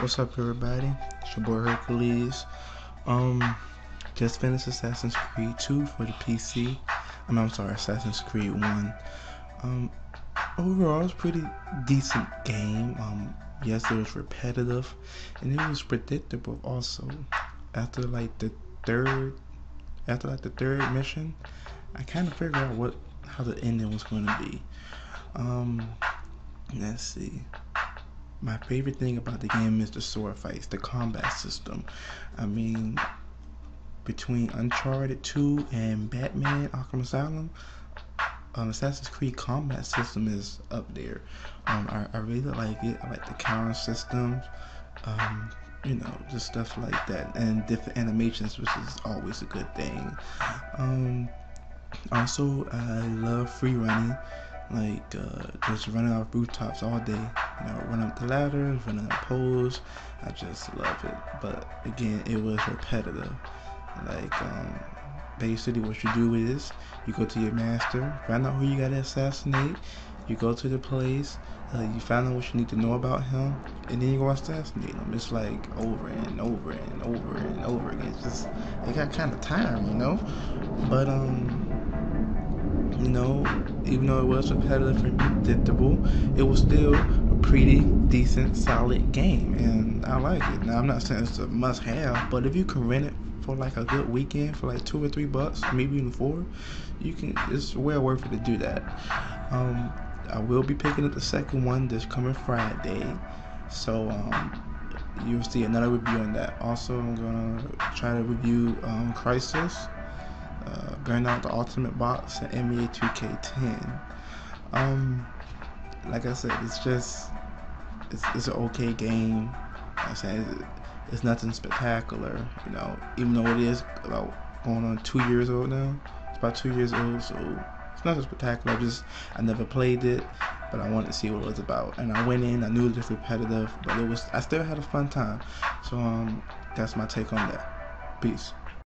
What's up, everybody? It's your boy Hercules. Um, just finished Assassin's Creed 2 for the PC. I mean, I'm sorry, Assassin's Creed 1. Um, overall, it's pretty decent game. Um, yes, it was repetitive, and it was predictable also. After like the third, after like the third mission, I kind of figured out what how the ending was going to be. Um, let's see. My favorite thing about the game is the sword fights, the combat system. I mean, between Uncharted 2 and Batman Arkham Asylum, um, Assassin's Creed combat system is up there. Um, I, I, really like it. I like the counter systems, um, you know, just stuff like that, and different animations, which is always a good thing. Um, also, I love free running like uh, just running off rooftops all day. You know, run up the ladders, run up poles. I just love it. But again, it was repetitive. Like um, basically, what you do is you go to your master, find out who you gotta assassinate. You go to the place, uh, you find out what you need to know about him, and then you go assassinate him. It's like over and over and over and over again. It's just it got kind of tiring, you know. But um you know, even though it was repetitive and predictable, it was still pretty decent, solid game, and I like it. Now, I'm not saying it's a must-have, but if you can rent it for like a good weekend for like two or three bucks, maybe even four, you can. It's well worth it to do that. Um, I will be picking up the second one this coming Friday, so um, you'll see another review on that. Also, I'm gonna try to review um, Crysis uh, Burnout the Ultimate Box and NBA 2K10. Um, like I said, it's just it's, it's an okay game. Like I said it's, it's nothing spectacular, you know. Even though it is about going on two years old now, it's about two years old, so it's nothing spectacular. I just I never played it, but I wanted to see what it was about. And I went in, I knew it was repetitive, but it was I still had a fun time. So um, that's my take on that. Peace.